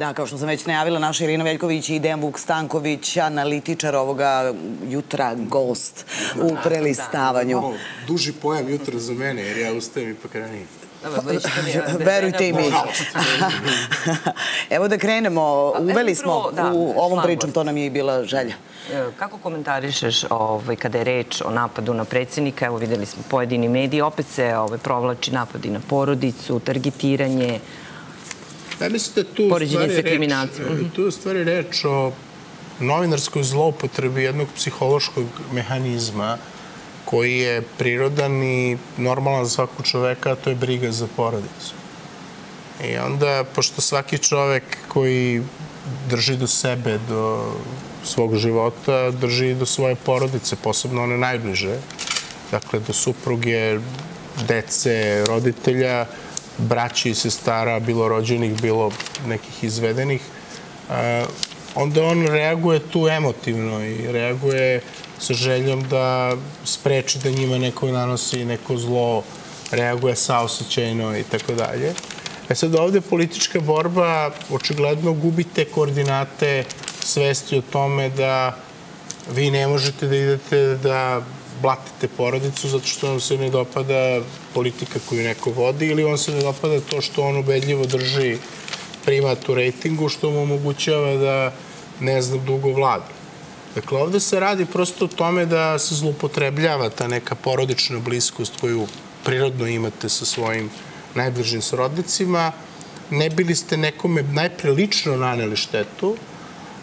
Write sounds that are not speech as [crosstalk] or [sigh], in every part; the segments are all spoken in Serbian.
Da, kao što sam već najavila, naša Irina Veljković i Dejan Vuk Stanković, analitičar ovoga jutra, gost u prelistavanju. Malo duži pojam jutra za mene, jer ja ustajem ipak ranije. [laughs] Verujte i mi. [laughs] [laughs] Evo da krenemo. Uveli smo da, u ovom pričom, to nam je i bila želja. E, Kako komentarišeš ovaj, kada je reč o napadu na predsjednika? Evo videli smo pojedini mediji, opet se ovaj, provlači napadi na porodicu, targetiranje. Ja mislim da tu Poređenje stvari sa reč, kriminalcima. Mhm. tu je u stvari reč o novinarskoj zloupotrebi jednog psihološkog mehanizma koji je prirodan i normalan za svakog čoveka, a to je briga za porodicu. I onda, pošto svaki čovek koji drži do sebe, do svog života, drži i do svoje porodice, posebno one najbliže, dakle do supruge, dece, roditelja, braći i sestara, bilo rođenih, bilo nekih izvedenih, onda on reaguje tu emotivno i reaguje sa željom da spreči da njima neko nanosi neko zlo, reaguje saosećajno i tako dalje. E sad ovde politička borba očigledno gubite koordinate svesti o tome da vi ne možete da idete da blatite porodicu zato što vam se ne dopada politika koju neko vodi ili vam se ne dopada to što on ubedljivo drži primat u rejtingu što mu omogućava da ne znam dugo vlada. Dakle, ovde se radi prosto o tome da se zlupotrebljava ta neka porodična bliskost koju prirodno imate sa svojim najbližim srodnicima, ne bili ste nekome najpre lično naneli štetu,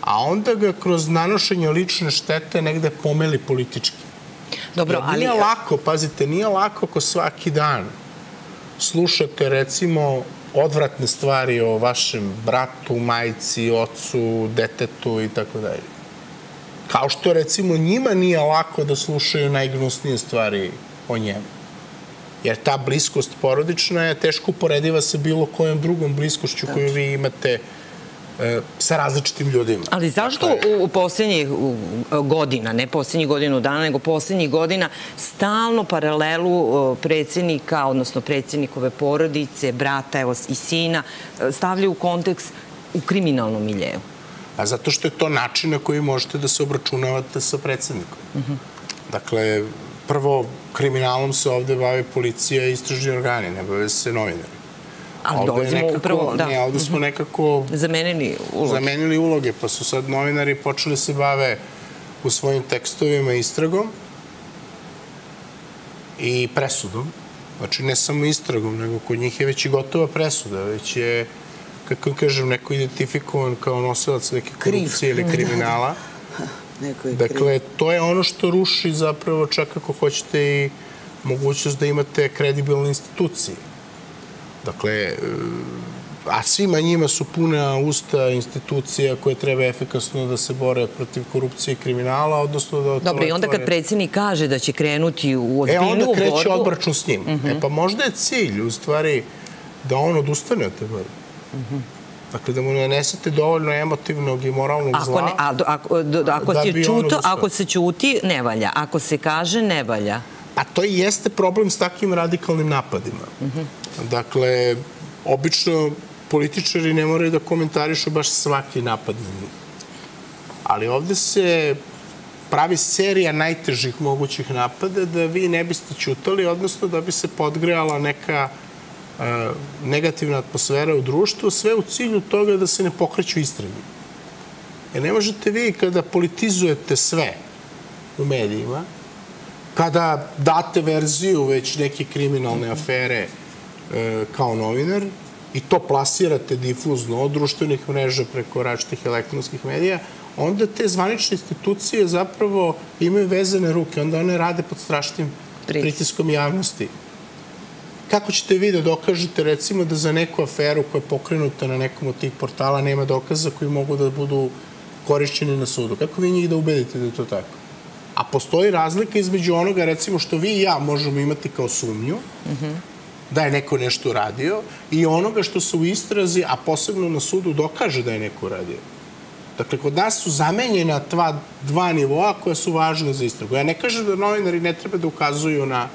a onda ga kroz nanošenje lične štete negde pomeli politički. Dobro, ali... Nije lako, pazite, nije lako ako svaki dan slušate recimo odvratne stvari o vašem bratu, majci, ocu, detetu i tako dalje. Kao što recimo njima nije lako da slušaju najgnusnije stvari o njemu. Jer ta bliskost porodična je teško uporediva sa bilo kojom drugom bliskošću koju vi imate sa različitim ljudima. Ali zašto Dakle, u, u posljednjih u, godina, ne posljednjih godinu dana, nego posljednjih godina, stalno paralelu o, predsjednika, odnosno predsjednikove porodice, brata evo, i sina, e, stavljaju u kontekst u kriminalnom miljeu? A zato što je to način na koji možete da se obračunavate sa predsednikom. Dakle, prvo, kriminalom se ovde bave policija i istražni organi, ne bave se novinari. Ali Ovde dolazimo nekako, upravo, da. Ne, ovde smo nekako Zamenili ulogu. zamenili uloge, pa su sad novinari počeli se bave u svojim tekstovima istragom i presudom. Znači, ne samo istragom, nego kod njih je već i gotova presuda, već je, kako kažem, neko identifikovan kao nosilac neke korupcije ili [laughs] kriminala. Neko je kriv. Dakle, to je ono što ruši zapravo čak ako hoćete i mogućnost da imate kredibilne institucije. Dakle, e, a svima njima su puna usta institucija koje treba efikasno da se bore protiv korupcije i kriminala, odnosno da... Dobro, i onda kad predsjednik kaže da će krenuti u E, ozbiljnu onda kreće borbu... odbračun s njim. E, pa možda je cilj, u stvari, da on odustane od te borbe. Dakle, da mu nanesete dovoljno emotivnog i moralnog Ako, zla. ne, a, ako, do, ako, da se čuto, ako se čuti, ne valja. Ako se kaže, ne valja. A to i jeste problem s takvim radikalnim napadima. Dakle, obično političari ne moraju da komentarišu baš svaki napad na njih. Ali ovde se pravi serija najtežih mogućih napada da vi ne biste ćutali, odnosno da bi se podgrejala neka e, negativna atmosfera u društvu, sve u cilju toga da se ne pokreću istrage. Jer ne možete vi kada politizujete sve u medijima, kada date verziju već neke kriminalne afere e, kao novinar i to plasirate difuzno od društvenih mreža preko različitih elektronskih medija, onda te zvanične institucije zapravo imaju vezane ruke, onda one rade pod strašnim Pritis. pritiskom javnosti. Kako ćete vi da dokažete recimo da za neku aferu koja je pokrenuta na nekom od tih portala nema dokaza koji mogu da budu korišćeni na sudu? Kako vi njih da ubedite da je to tako? A postoji razlika između onoga, recimo, što vi i ja možemo imati kao sumnju, da je neko nešto uradio, i onoga što se u istrazi, a posebno na sudu, dokaže da je neko uradio. Dakle, kod nas su zamenjena dva, dva nivoa koja su važne za istragu. Ja ne kažem da novinari ne treba da ukazuju na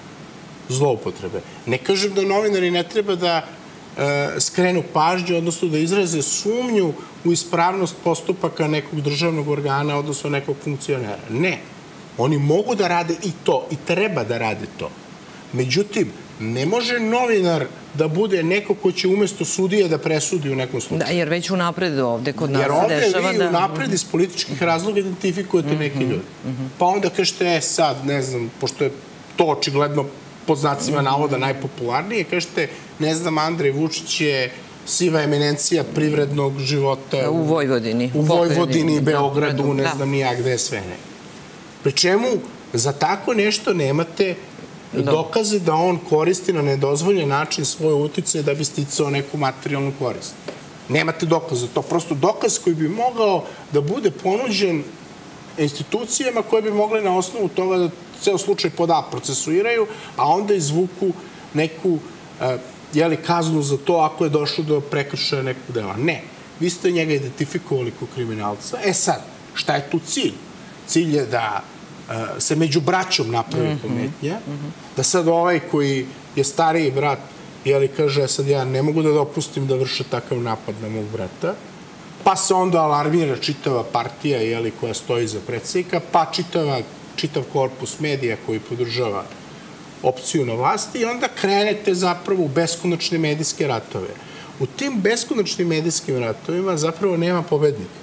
zloupotrebe. Ne kažem da novinari ne treba da e, skrenu pažnju, odnosno da izraze sumnju u ispravnost postupaka nekog državnog organa, odnosno nekog funkcionera. Ne. Oni mogu da rade i to, i treba da rade to. Međutim, ne može novinar da bude neko ko će umesto sudije da presudi u nekom slučaju. Da, jer već unapred ovde kod nas Jer se ovde dešava vi da... unapred iz političkih razloga identifikujete neki ljudi. Pa onda kažete, e sad, ne znam, pošto je to očigledno pod znacima navoda najpopularnije, kažete, ne znam, Andrej Vučić je siva eminencija privrednog života U Vojvodini. u Vojvodini, Pokrajini, Beogradu, da, ne da. znam ni ja gde sve ne. Pri čemu za tako nešto nemate dokaze da on koristi na nedozvoljen način svoje utice da bi sticao neku materijalnu korist. Nemate dokaza. To prosto dokaz koji bi mogao da bude ponuđen institucijama koje bi mogle na osnovu toga da ceo slučaj pod A procesuiraju, a onda izvuku neku e, jeli, kaznu za to ako je došlo do prekršaja nekog dela. Ne. Vi ste njega identifikovali kao kriminalca. E sad, šta je tu cilj? Cilj je da e, se među braćom napravi pometnja, da sad ovaj koji je stariji brat jeli, kaže, "E, sad ja ne mogu da dopustim da vrše takav napad na mog brata, pa se onda alarmira čitava partija jeli, koja stoji za predsjednika, pa čitava, čitav korpus medija koji podržava opciju na vlasti i onda krenete zapravo u beskonačne medijske ratove. U tim beskonačnim medijskim ratovima zapravo nema pobednika.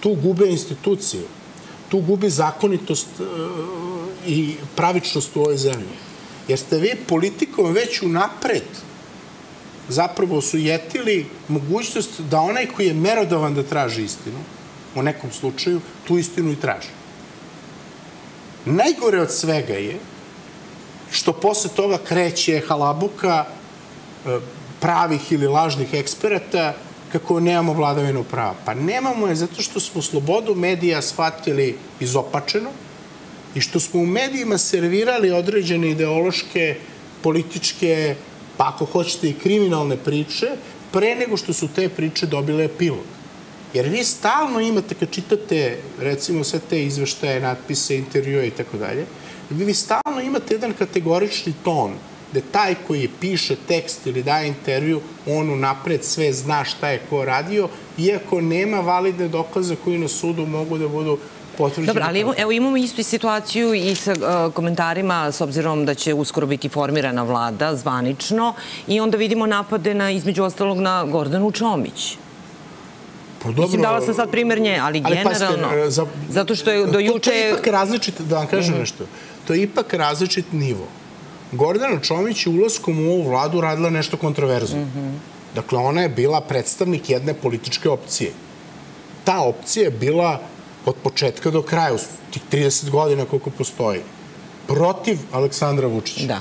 Tu gube institucije, tu gubi zakonitost e, i pravičnost u ovoj zemlji. Jer ste vi politikom već unapred zapravo sujetili mogućnost da onaj koji je merodovan da traži istinu, u nekom slučaju, tu istinu i traži. Najgore od svega je što posle toga kreće halabuka e, pravih ili lažnih eksperata kako nemamo vladavinu prava. Pa nemamo je zato što smo slobodu medija shvatili izopačeno i što smo u medijima servirali određene ideološke, političke, pa ako hoćete i kriminalne priče, pre nego što su te priče dobile epilog. Jer vi stalno imate, kad čitate, recimo, sve te izveštaje, natpise, intervjue i tako dalje, vi, stalno imate jedan kategorični ton, gde taj koji piše tekst ili daje intervju, on unapred sve zna šta je ko radio, iako nema validne dokaze koji na sudu mogu da budu potvrđeni. Dobro, ali evo, imamo istu situaciju i sa uh, komentarima, s obzirom da će uskoro biti formirana vlada zvanično, i onda vidimo napade na, između ostalog, na Gordanu Čomić. Pa dobro, Mislim, dala sam sad primer nje, ali, Ali generalno, pazite, za- zato što je do To- To juče... je ipak različit, da vam kažem nešto, to je ipak različit nivo. Gordana Čomić je ulaskom u ovu vladu radila nešto kontroverzno. Mhm. Dakle, ona je bila predstavnik jedne političke opcije. Ta opcija je bila od početka do kraja, tih 30 godina koliko postoji, protiv Aleksandra Vučića Da.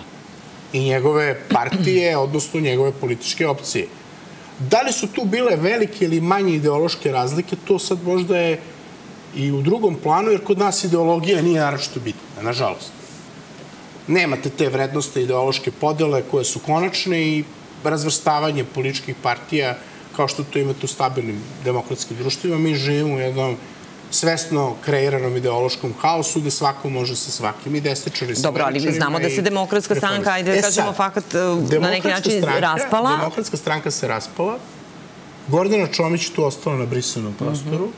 i njegove partije, [clears throat] odnosno njegove političke opcije. Da li su tu bile velike ili manje ideološke razlike, to sad možda je i u drugom planu, jer kod nas ideologija nije naročito bitna, nažalost. Nemate te vrednosti ideološke podele koje su konačne i razvrstavanje političkih partija kao što to imate u stabilnim demokratskim društvima. Mi živimo u jednom svesno kreiranom ideološkom haosu gde svako može sa svakim i desničari sa Dobro, ali znamo da se demokratska stranka, ajde da E kažemo, sad, fakat, uh, na neki način stranka- raspala. Demokratska stranka se raspala. Gordana Čomić tu ostala na brisanom prostoru.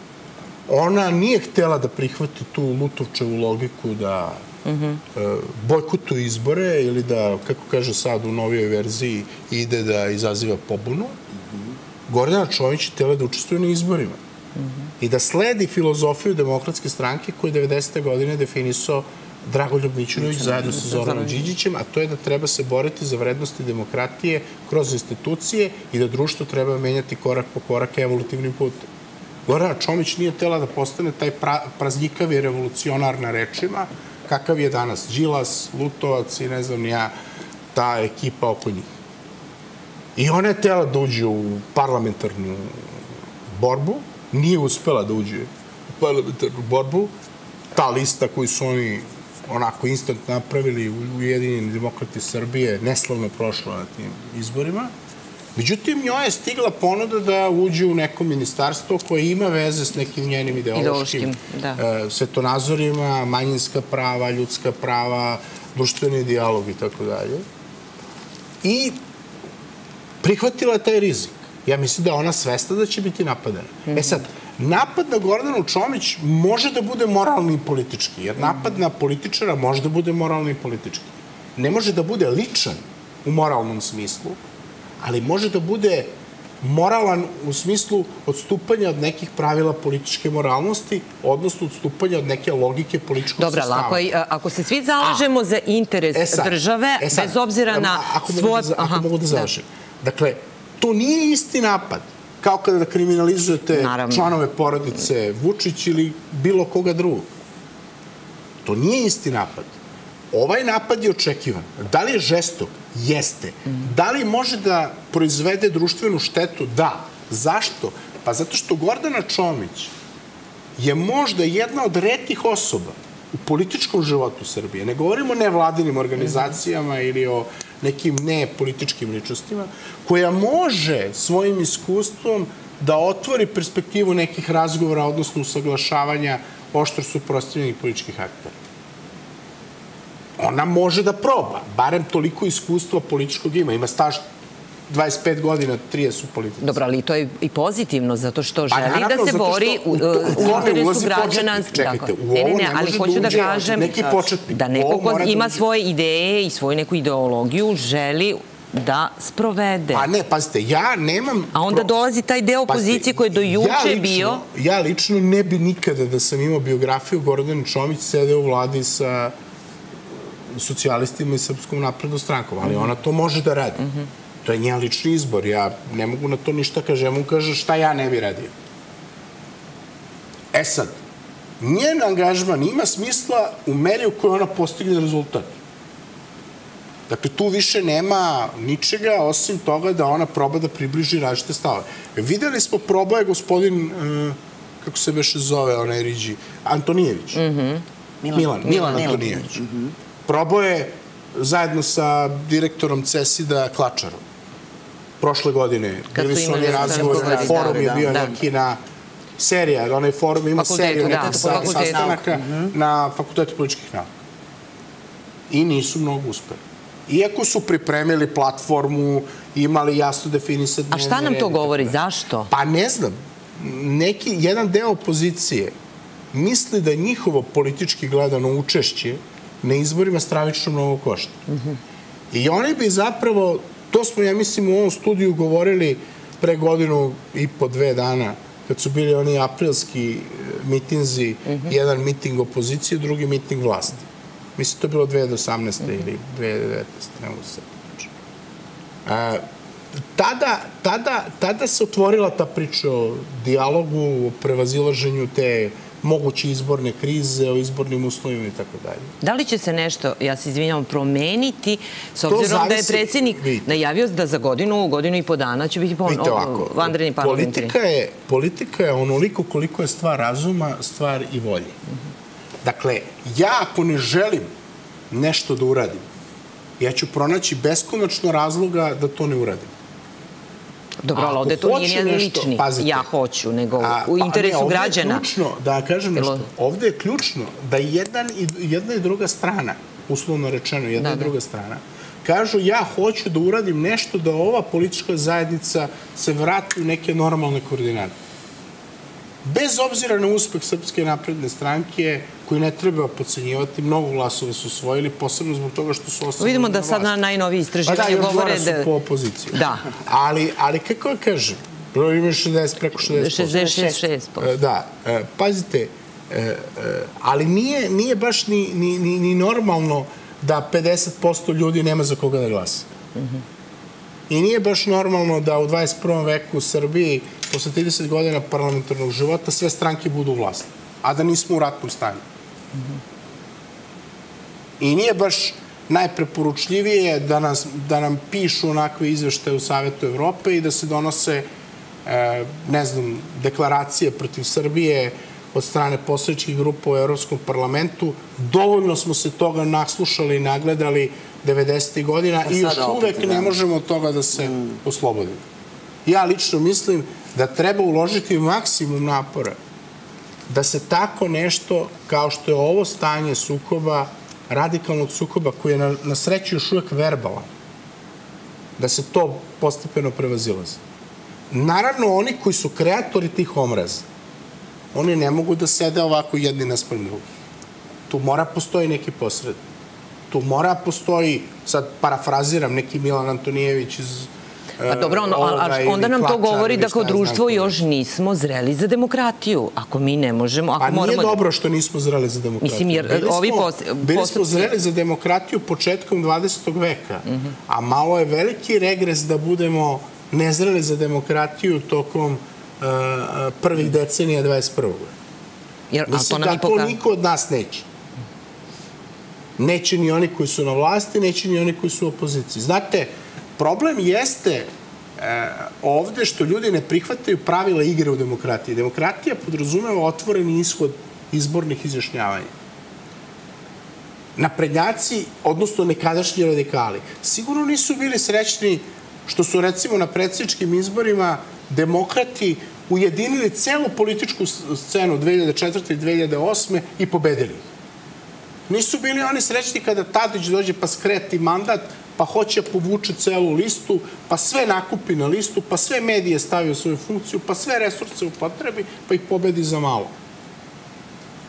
Ona nije htela da prihvati tu Lutovčevu logiku da bojkotuje izbore ili da, kako kaže sad u novijoj verziji, ide da izaziva pobunu. Gordana Čomić je htela da učestvuje na izborima i da sledi filozofiju demokratske stranke koju je 90. godine definisao Dragoljub Mićunović zajedno sa Zoranom Đinđićem, a to je da treba se boriti za vrednosti demokratije kroz institucije i da društvo treba menjati korak po korak evolutivnim putem. Gorana Čomić nije tela da postane taj pra, praznikavi revolucionar na rečima, kakav je danas Đilas, Lutovac i ne znam ja, ta ekipa oko njih. I ona je tela da uđe u parlamentarnu borbu, nije uspela da uđe u parlamentarnu borbu. Ta lista koju su oni onako instant napravili u Ujedinjeni demokrati Srbije neslavno prošla na tim izborima. Međutim, njoj je stigla ponuda da uđe u neko ministarstvo koje ima veze s nekim njenim ideološkim Ideološkim, da. e, svetonazorima, manjinska prava, ljudska prava, društveni dijalog i tako dalje. I prihvatila je taj rizik. Ja mislim da je ona svesta da će biti napadana. E sad, napad na Gordanu Čomić može da bude moralni i politički, jer napad na političara može da bude moralni i politički. Ne može da bude ličan u moralnom smislu, ali može da bude moralan u smislu odstupanja od nekih pravila političke moralnosti, odnosno odstupanja od neke logike političkog Dobra, sastava. lako, ako se svi zalažemo za interes E sad, države, e sad, bez obzira na ako svoje... Mogu da, ako mogu da završim. Dakle, to nije isti napad kao kada kriminalizujete Naravno. članove porodice Vučić ili bilo koga drugog. To nije isti napad. Ovaj napad je očekivan. Da li je žestok? Jeste. Da li može da proizvede društvenu štetu? Da. Zašto? Pa zato što Gordana Čomić je možda jedna od redkih osoba u političkom životu Srbije. Ne govorimo o nevladinim organizacijama ili o nekim nepolitičkim ličnostima, koja može svojim iskustvom da otvori perspektivu nekih razgovora, odnosno usaglašavanja oštro suprostavljenih političkih aktera. Ona može da proba, barem toliko iskustva političkog ima. Ima staž 25 godina, 30 u politici. Dobro, ali to je i pozitivno, zato što Pa želi naravno, da se bori u, to- u interesu građana. Čekajte, u ne, ne, ovo ne, ne ali može hoću da da uđe kažem neki početnik. da neko Ovo ko da ima svoje ideje i svoju neku ideologiju želi da sprovede. Pa ne, pazite, ja nemam... A onda dolazi taj deo opozicije koji je do juče ja lično, bio... Ja lično ne bi nikada da sam imao biografiju Gordane Čomić sedeo u vladi sa socijalistima i Srpskom naprednom strankom, ali ona to može da radi. To je njen lični izbor. Ja ne mogu na to ništa kažem. On kaže šta ja ne bi radio. E sad, njen angažman ima smisla u meri u kojoj ona postigne rezultat. Dakle, tu više nema ničega osim toga da ona proba da približi različite stave. Videli smo probaje gospodin, e, kako se beše zove, onaj Riđi, Antonijević. Milan. Milan, Milan Antonijević. Probao je zajedno sa direktorom CESID-a Klačarom. Prošle godine. Kad Bili su oni imali razgovori, razgovor, forum da, je da, bio da. neki na serija, onaj forum ima Fakultetu, seriju da, nekih sa- sastanaka na Fakultetu političkih nauka. I nisu mnogo uspeli. Iako su pripremili platformu, imali jasno definisati... A šta nam to govori? Zašto? Pa ne znam. Neki, jedan deo opozicije misli da njihovo politički gledano učešće na izborima stravično mnogo košta. I oni bi zapravo, to smo, ja mislim, u ovom studiju govorili pre godinu i po dve dana, kad su bili oni aprilski e, mitinzi, jedan miting opozicije, drugi miting vlasti. Mislim, to je bilo 2018. ili 2019. Ne mogu se. A, tada, tada, tada se otvorila ta priča o dijalogu, o prevazilaženju te moguće izborne krize, o izbornim uslovima i tako dalje. Da li će se nešto, ja se izvinjam, promeniti s obzirom da je predsjednik vidite. najavio da za godinu, godinu i po dana će biti vanredni parlamentarni. politika je, politika je onoliko koliko je stvar razuma, stvar i volje. Dakle, ja ako ne želim nešto da uradim, ja ću pronaći beskonačno razloga da to ne uradim. Dobro, ali ovde to nije nešto- lični. pazite. ja hoću, nego A, u interesu ne, građana. Je ključno, da kažem nešto, ovde je ključno da jedan i, jedna i druga strana, uslovno rečeno, jedna Da, i da. druga strana, kažu ja hoću da uradim nešto da ova politička zajednica se vrati u neke normalne koordinate. Bez obzira na uspeh Srpske napredne stranke, koji ne treba pocenjivati, mnogo glasova su osvojili, posebno zbog toga što su ostali Vidimo da na sad na najnoviji Pa istraživanja da, još govore gore su da... po opoziciji. Da. [laughs] Ali, ali kako ja kažem, broj ima 60, preko 60%. 66%. E, Da, e, pazite, e, e, ali nije, nije baš ni, ni, ni, ni normalno da 50% ljudi nema za koga da glasa. I nije baš normalno da u 21. veku u Srbiji, posle 30 godina parlamentarnog života, sve stranke budu vlasti, a da nismo u ratnom stanju. I nije baš najpreporučljivije da, nas, da nam pišu onakve izveštaje u Savetu Evrope i da se donose, e, ne znam, deklaracije protiv Srbije od strane posredničkih grupa u Evropskom parlamentu. Dovoljno smo se toga naslušali i nagledali 90. godina A i još uvek ne možemo od toga da se oslobodimo. Ja lično mislim da treba uložiti maksimum napora da se tako nešto, kao što je ovo stanje sukoba, radikalnog sukoba, koji je na, na sreću još uvek verbalan, da se to postepeno prevazilazi. Naravno, oni koji su kreatori tih omraza, oni ne mogu da sede ovako jedni naspram drugih. Tu mora postoji neki posred. Tu mora postoji, sad parafraziram, neki Milan Antonijević iz Pa dobro, ono, a, a onda nam to govori da kao društvo još nismo zreli za demokratiju. Ako mi ne možemo... Ako pa nije moramo... dobro što nismo zreli za demokratiju. Mislim, jer bili ovi smo, post... Bili smo zreli za demokratiju početkom 20. veka, uh -huh. a malo je veliki regres da budemo nezreli za demokratiju tokom uh, prvih decenija 21. Jer, Mislim to da to niko od nas neće. Neće ni oni koji su na vlasti, neće ni oni koji su u opoziciji. Znate, problem jeste e, ovde što ljudi ne prihvataju pravila igre u demokratiji. Demokratija podrazumeva otvoreni ishod izbornih izjašnjavanja. Naprednjaci, odnosno nekadašnji radikali, sigurno nisu bili srećni što su recimo na predsjedničkim izborima demokrati ujedinili celu političku scenu 2004. i 2008. i pobedili Nisu bili oni srećni kada Tadić dođe pa skreti mandat, pa hoće povuče celu listu, pa sve nakupi na listu, pa sve medije stavi u svoju funkciju, pa sve resurse upotrebi, pa ih pobedi za malo.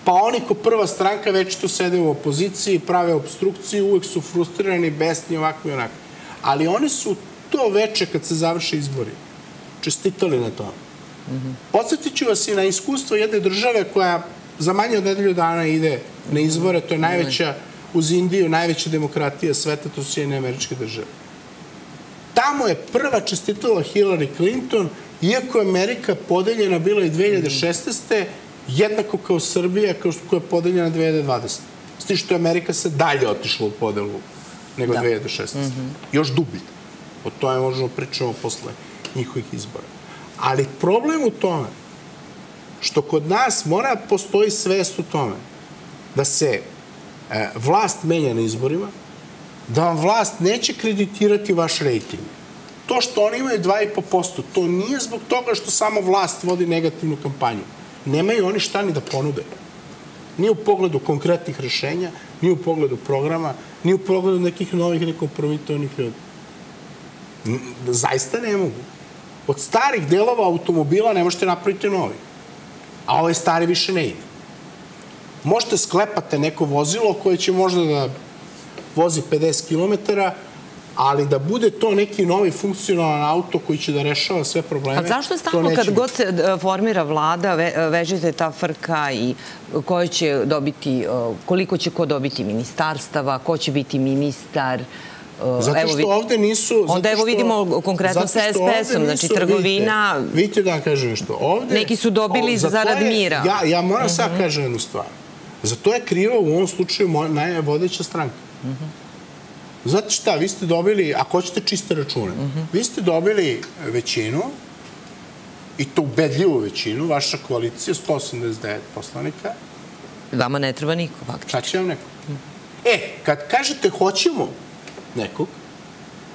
Pa oni ko prva stranka već to sede u opoziciji, prave obstrukciju, uvek su frustrirani, besni, ovako i onako. Ali oni su to veče kad se završe izbori čestitali na to. Mm -hmm. Podsjetit ću vas i na iskustvo jedne države koja za manje od nedelju dana ide na izbore, to je najveća uz Indiju, najveća demokratija sveta, to su Sjedine američke države. Tamo je prva čestitala Hillary Clinton, iako je Amerika podeljena bila i 2016. jednako kao Srbija, kao što je podeljena 2020. S tim što je Amerika se dalje otišla u podelu nego da. 2016. Mm -hmm. Još dublje. O tome možemo pričamo posle njihovih izbora. Ali problem u tome što kod nas mora postoji svest u tome da se vlast menja na izborima, da vam vlast neće kreditirati vaš rejting. To što oni imaju 2,5%, to nije zbog toga što samo vlast vodi negativnu kampanju. Nemaju oni šta ni da ponude. Ni u pogledu konkretnih rešenja, ni u pogledu programa, ni u pogledu nekih novih nekompromitovanih ljudi. Zaista ne mogu. Od starih delova automobila ne možete napraviti novi. A ovaj stari više ne ide možete sklepate neko vozilo koje će možda da vozi 50 km, ali da bude to neki novi funkcionalan auto koji će da rešava sve probleme. A zašto stalno kad god se e, formira vlada vežete ta frka i koje će dobiti, e, koliko će ko dobiti ministarstava, ko će biti ministar, e, Zato što ovde nisu... Onda evo vidimo konkretno sa SPS-om, znači trgovina... Vidite, da vam kažem nešto. Ovde, neki su dobili zarad mira. Ja, ja moram sad mhm. kažem jednu stvar. Za to je kriva u ovom slučaju moja najvodeća stranka. Mm -hmm. Znate šta, vi ste dobili, ako hoćete čiste račune, mm -hmm. vi ste dobili većinu, i to ubedljivu većinu, vaša koalicija, 189 poslanika. Vama ne treba niko, faktički. Šta će vam neko? Mm. E, kad kažete hoćemo nekog,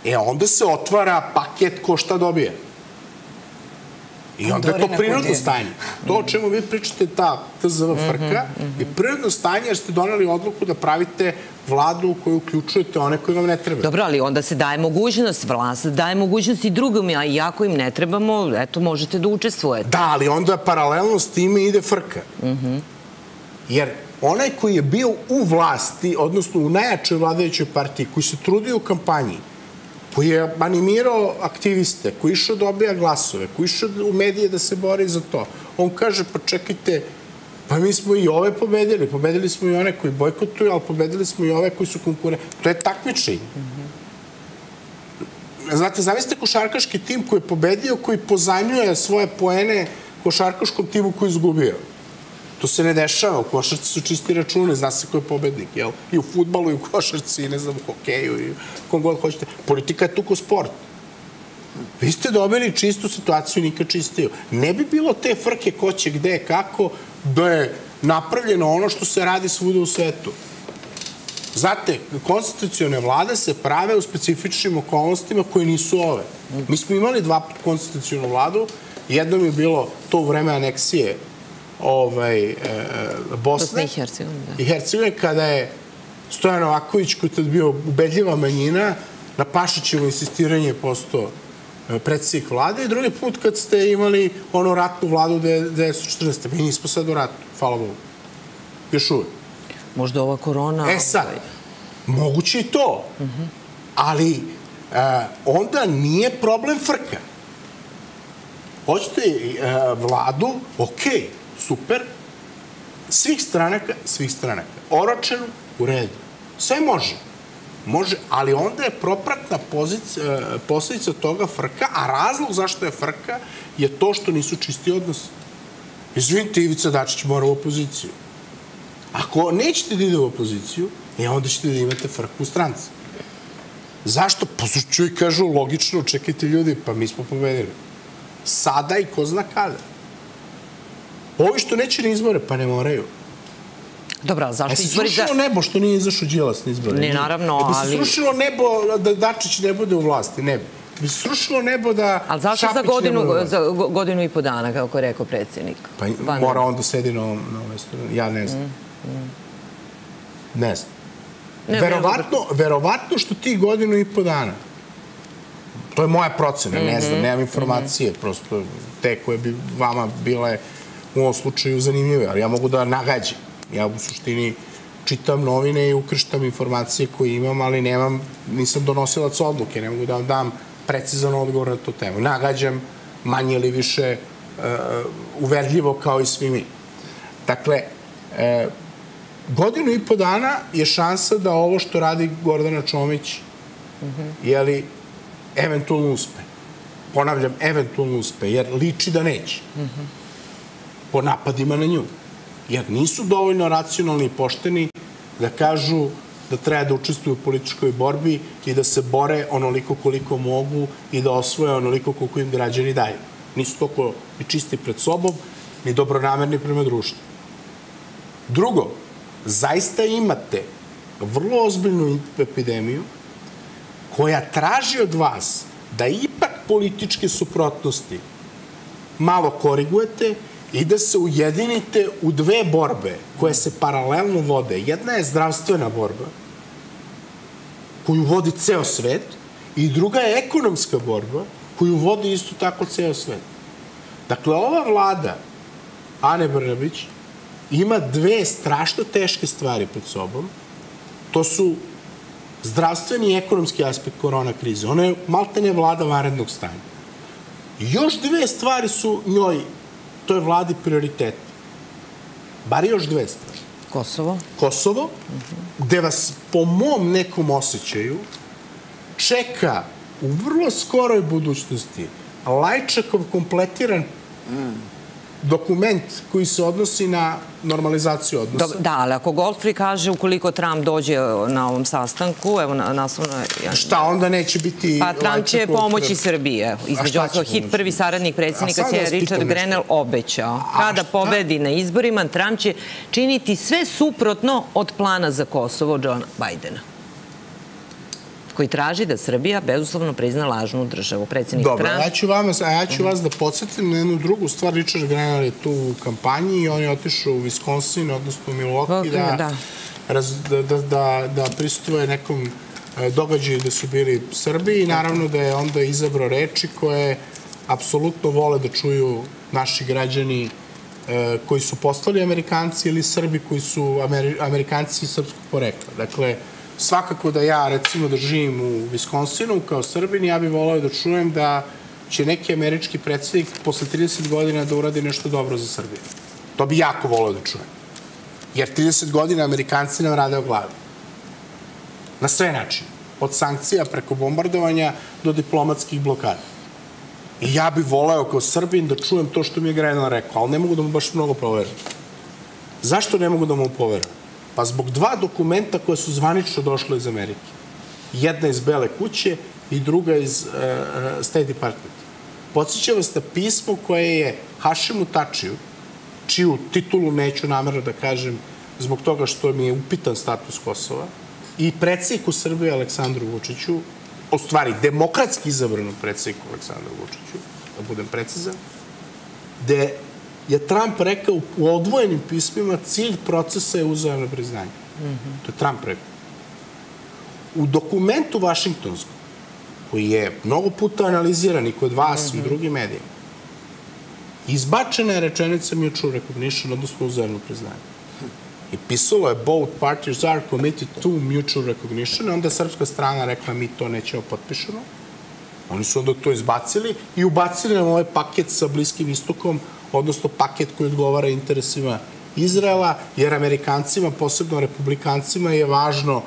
e, onda se otvara paket ko šta dobije. I onda je to prirodno stanje. To o čemu vi pričate, ta TZV frka, je prirodno stanje jer ste donali odluku da pravite vladu u kojoj uključujete one koji vam ne trebaju. Dobro, ali onda se daje mogućnost vlast, daje mogućnost i drugom, a i ako im ne trebamo, eto, možete da učestvujete. Da, ali onda paralelno s time ide frka. Jer onaj koji je bio u vlasti, odnosno u najjačoj vladajućoj partiji, koji se trudio u kampanji, koji je animirao aktiviste, koji išao da obija glasove, koji išao u medije da se bori za to. On kaže, pa čekajte, pa mi smo i ove pobedili, pobedili smo i one koji bojkotuju, ali pobedili smo i ove koji su konkurenti. To je takmičenje. Znate, zamislite košarkaški tim koji je pobedio, koji pozajmljuje svoje poene košarkaškom timu koji je izgubio. To se ne dešava, u košarci su čisti račune, zna se ko je pobednik, jel? I u futbalu, i u košarci, i ne znam, u hokeju, i kom god hoćete. Politika je tu ko sport. Vi ste dobili čistu situaciju, nikad čistiju. Ne bi bilo te frke ko će gde, kako, da je napravljeno ono što se radi svuda u svetu. Znate, konstitucione vlade se prave u specifičnim okolnostima koje nisu ove. Mi smo imali dva konstitucijonu vladu, jednom je bilo to u vreme aneksije ovaj, e, Bosne, i Hercegovine, da. i Hercegovine, kada je Stojan Novaković, koji je tad bio ubedljiva manjina, na Pašićevo insistiranje je postao e, predsjednik vlade i drugi put kad ste imali ono ratnu vladu 1914. Mi nismo sad u ratu, hvala Bogu. Još uvek. Možda ova korona... E sad, moguće i to, ali e, onda nije problem frka. Hoćete e, vladu, ok, super, svih stranaka, svih stranaka. Oročenu, u redu. Sve može. Može, ali onda je propratna pozicija, e, posledica toga frka, a razlog zašto je frka je to što nisu čisti odnosi. Izvinite, Ivica Dačić mora u opoziciju. Ako nećete da ide u opoziciju, e onda ćete da imate frku u stranci. Zašto? Pa čuj kažu logično, čekajte ljudi, pa mi smo pobedili. Sada i ko zna kada. Ovi što neće na izbore, pa ne moraju. Dobro, a A zašto se izbori za... srušilo nebo što nije izašao Đilas na izbore? Ne, naravno, E bi se ali- srušilo nebo da Dačić ne bude u vlasti? Ne bi. Bi se srušilo nebo da Ali zašto za Šapić godinu, za go- godinu i po dana, kako je rekao predsjednik? Pa Van- mora on da sedi na ovom, na ovom mestu. Ja ne znam. Ne znam. Ne, verovatno, verovatno što ti godinu i po dana. To je moja procena, ne Mhm. znam, nemam informacije, prosto te koje bi vama bile u ovom slučaju zanimljive, ali ja mogu da nagađam. Ja u suštini čitam novine i ukrštam informacije koje imam, ali nemam, nisam donosilac odluke, ne mogu da vam dam precizan odgovor na tu temu. Nagađam manje ili više uh, uverljivo kao i svi mi. Dakle, e, godinu i po dana je šansa da ovo što radi Gordana Čomić, jeli, eventualno uspe. Ponavljam, eventualno uspe, jer liči da neće. Po napadima na nju. Jer nisu dovoljno racionalni i pošteni da kažu da treba da učestvuju u političkoj borbi i da se bore onoliko koliko mogu i da osvoje onoliko koliko im građani daju. Nisu toliko ni čisti pred sobom, ni dobronamerni prema društvu. Drugo, zaista imate vrlo ozbiljnu epidemiju koja traži od vas da ipak političke suprotnosti malo korigujete i da se ujedinite u dve borbe koje se paralelno vode. Jedna je zdravstvena borba, koju vodi ceo svet, i druga je ekonomska borba, koju vodi isto tako ceo svet. Dakle, ova vlada, Ane Brnabić, ima dve strašno teške stvari pred sobom. To su zdravstveni i ekonomski aspekt korona krize. Ona je maltene vlada varednog stanja. Još dve stvari su njoj, to je vladi prioritet. Bar još dve stvari. Kosovo? Kosovo, gde vas po mom nekom osjećaju čeka u vrlo skoroj budućnosti Lajčakov kompletiran dokument koji se odnosi na normalizaciju odnosa. Da, ali ako Goldfrey kaže ukoliko Trump dođe na ovom sastanku, evo na, naslovno... Ja, Šta onda neće biti... Pa Trump će pomoći Srbiji. evo. Između ostalog, hit prvi saradnik predsjednika pitam Richard. Grenell obećao. Kada pobedi na izborima, Trump će činiti sve suprotno od plana za Kosovo Johna Bidena koji traži da Srbija bezuslovno prizna lažnu državu. Predsjednik Dobro, Trump... ja ću, vama, a ja ću vas da podsjetim na jednu drugu stvar. Richard Grenell je tu u kampanji i on je otišao u Wisconsin, odnosno u Milwaukee, da, Da. raz, da, da, da, da pristuje nekom e, događaju gde su bili Srbi i naravno da je onda izabrao reči koje apsolutno vole da čuju naši građani e, koji su postali Amerikanci ili Srbi koji su Ameri, Amerikanci srpskog porekla. Dakle, svakako da ja, recimo, da živim u Wisconsinu kao Srbin, ja bih volao da čujem da će neki američki predsednik posle 30 godina da uradi nešto dobro za Srbiju. To bi jako volao da čujem. Jer 30 godina Amerikanci nam rade o glavi. Na sve načine. Od sankcija preko bombardovanja do diplomatskih blokada. I ja bih voleo kao Srbin da čujem to što mi je Grenell rekao, ali ne mogu da mu baš mnogo poverujem. Zašto ne mogu da mu poverujem? Pa zbog dva dokumenta koje su zvanično došle iz Amerike. Jedna iz Bele kuće i druga iz uh, uh, State Department. Podsjeća vas na pismo koje je Hašimu Tačiju, čiju titulu neću namerno da kažem zbog toga što mi je upitan status Kosova, i predsjedniku Srbije Aleksandru Vučiću, o stvari demokratski izabranom predsjedniku Aleksandru Vučiću, da budem precizan, gde je Trump rekao u odvojenim pismima cilj procesa je uzajemno priznanje. Mm -hmm. To je Trump rekao. U dokumentu Vašingtonskom koji je mnogo puta analiziran i kod vas i u drugim medijima, izbačena je rečenica mutual recognition, odnosno uzajemno priznanje. I pisalo je both parties are committed to mutual recognition, onda je srpska strana rekla mi to nećemo potpišemo. Oni su onda to izbacili i ubacili nam ovaj paket sa Bliskim istokom, odnosno paket koji odgovara interesima Izraela, jer Amerikancima, posebno Republikancima, je važno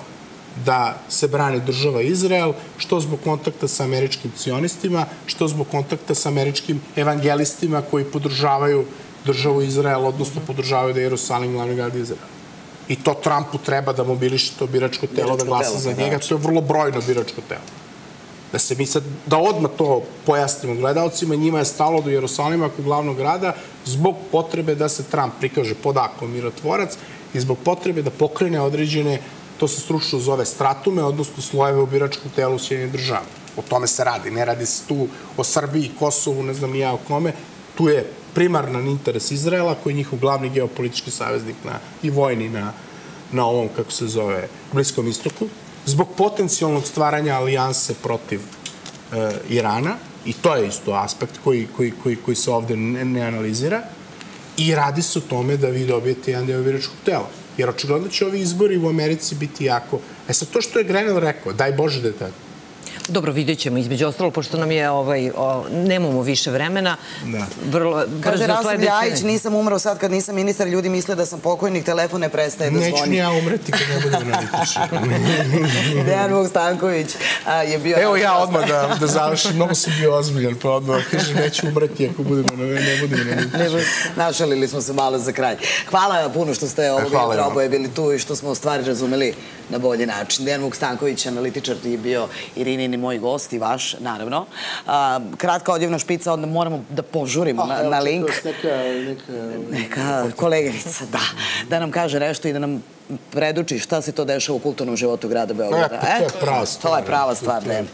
da se brani država Izrael, što zbog kontakta sa američkim cionistima, što zbog kontakta sa američkim evangelistima koji podržavaju državu Izrael, odnosno podržavaju da je Jerusalim glavni grad Izraela. I to Trumpu treba da mobiliše to biračko telo, da glasa za njega. To je vrlo brojno biračko telo. Da se mi sad, da odmah to pojasnimo gledalcima, njima je stalo do Jerusalima kao glavnog grada zbog potrebe da se Trump prikaže podako mirotvorac i zbog potrebe da pokrene određene, to se stručno zove stratume, odnosno slojeve u biračkom telu Sjedinje države. O tome se radi. Ne radi se tu o Srbiji, Kosovu, ne znam ja o kome. Tu je primarnan interes Izraela, koji je njihov glavni geopolitički saveznik na, i vojni na, na ovom, kako se zove, Bliskom istoku, zbog potencijalnog stvaranja alijanse protiv e, Irana, i to je isto aspekt koji, koji, koji, koji se ovde ne, ne analizira, i radi se o tome da vi dobijete jedan deo biračkog tela. Jer očigledno će ovi izbori u Americi biti jako... E sad, to što je Grenell rekao, daj Bože da je tako, Dobro, vidjet ćemo između ostalo, pošto nam je, ovaj, o, nemamo više vremena. Da. Vrlo, Kaže Rasim Ljajić, nisam umrao sad kad nisam ministar, ljudi misle da sam pokojnik, telefon ne prestaje da Neću zvoni. ni ja umreti kad ne budem [laughs] analitičar. Dejan Vuk Stanković a, je bio... Evo ja odmah da, da završim, mnogo sam bio ozbiljan, pa odmah kažem neću umreti ako budemo na ne budemo na Ne, Našalili smo se malo za kraj. Hvala puno što ste ovoga hvala jutra oboje bili tu i što smo stvari razumeli na bolji način. Dejan Vuk Stanković, analitičar, je bio Irinin i moj gost i vaš, naravno. A, kratka odjevna špica, onda moramo da požurimo na, na link. Neka, neka... Neka koleginica, da. Da nam kaže nešto i da nam preduči šta se to dešava u kulturnom životu grada Beograda. E, pa to je prava stvar. To je prava stvar, Dejan.